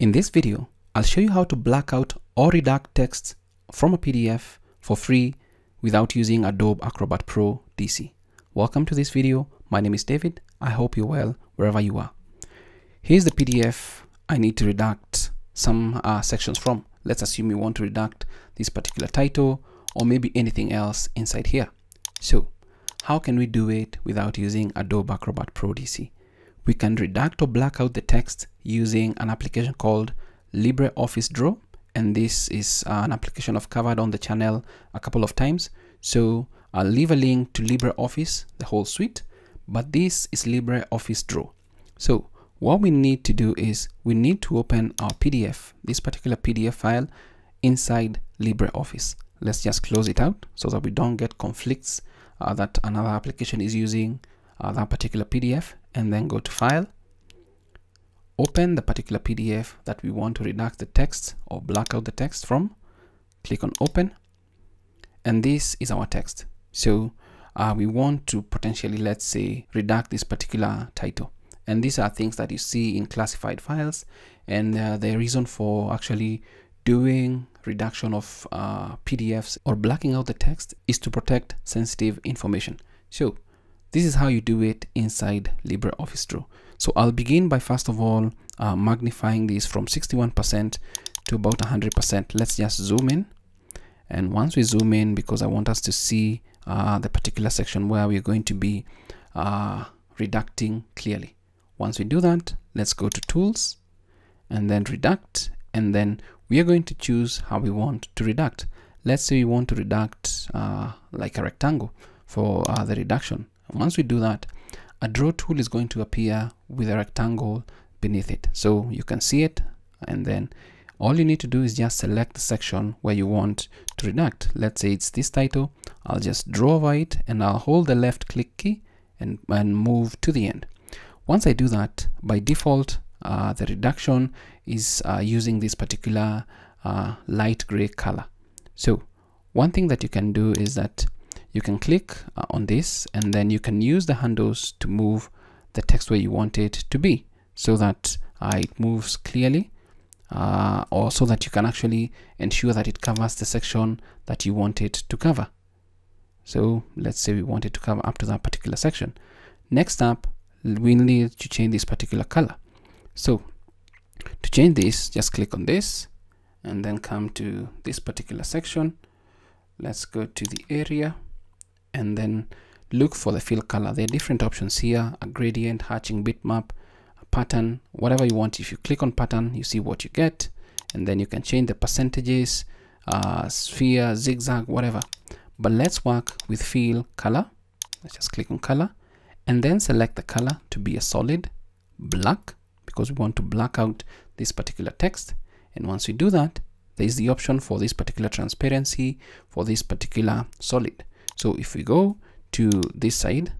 In this video, I'll show you how to black out or redact texts from a PDF for free without using Adobe Acrobat Pro DC. Welcome to this video. My name is David. I hope you're well wherever you are. Here's the PDF I need to redact some uh, sections from. Let's assume you want to redact this particular title or maybe anything else inside here. So how can we do it without using Adobe Acrobat Pro DC? We can redact or black out the text using an application called LibreOffice Draw. And this is uh, an application I've covered on the channel a couple of times. So I'll leave a link to LibreOffice, the whole suite, but this is LibreOffice Draw. So what we need to do is we need to open our PDF, this particular PDF file inside LibreOffice. Let's just close it out so that we don't get conflicts uh, that another application is using uh, that particular PDF and then go to file open the particular PDF that we want to redact the text or black out the text from click on open and this is our text. So uh, we want to potentially let's say redact this particular title. And these are things that you see in classified files and uh, the reason for actually doing reduction of uh, PDFs or blacking out the text is to protect sensitive information. So this is how you do it inside LibreOffice Draw. So I'll begin by first of all uh, magnifying this from 61% to about 100%. Let's just zoom in. And once we zoom in, because I want us to see uh, the particular section where we're going to be uh, reducting clearly. Once we do that, let's go to Tools and then Reduct. And then we are going to choose how we want to reduct. Let's say we want to reduct uh, like a rectangle for uh, the reduction. Once we do that, a draw tool is going to appear with a rectangle beneath it. So you can see it and then all you need to do is just select the section where you want to redact. Let's say it's this title. I'll just draw over it and I'll hold the left click key and, and move to the end. Once I do that, by default, uh, the reduction is uh, using this particular uh, light gray color. So one thing that you can do is that you can click uh, on this and then you can use the handles to move the text where you want it to be so that uh, it moves clearly uh, or so that you can actually ensure that it covers the section that you want it to cover. So let's say we want it to cover up to that particular section. Next up, we need to change this particular color. So to change this, just click on this and then come to this particular section. Let's go to the area and then look for the fill color. There are different options here, a gradient, hatching bitmap, a pattern, whatever you want. If you click on pattern, you see what you get. And then you can change the percentages, uh, sphere, zigzag, whatever. But let's work with fill color. Let's just click on color and then select the color to be a solid black because we want to black out this particular text. And once we do that, there is the option for this particular transparency for this particular solid. So if we go to this side,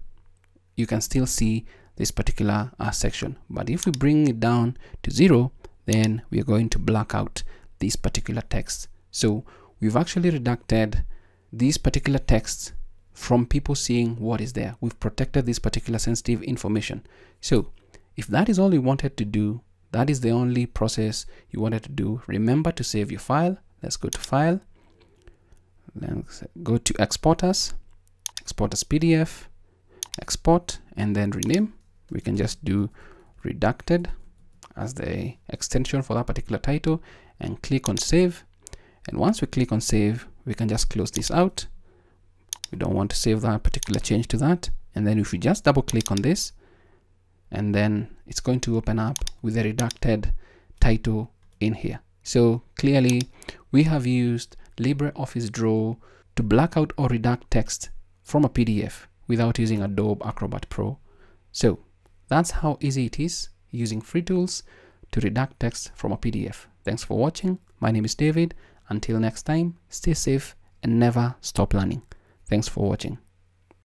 you can still see this particular uh, section. But if we bring it down to zero, then we are going to black out this particular text. So we've actually redacted these particular texts from people seeing what is there. We've protected this particular sensitive information. So if that is all you wanted to do, that is the only process you wanted to do, remember to save your file. Let's go to file then go to export as export as pdf export and then rename. We can just do reducted as the extension for that particular title and click on save. And once we click on save we can just close this out. We don't want to save that particular change to that. And then if we just double click on this and then it's going to open up with a reducted title in here. So clearly we have used LibreOffice Draw to black out or redact text from a PDF without using Adobe Acrobat Pro. So that's how easy it is using free tools to redact text from a PDF. Thanks for watching. My name is David. Until next time, stay safe and never stop learning. Thanks for watching.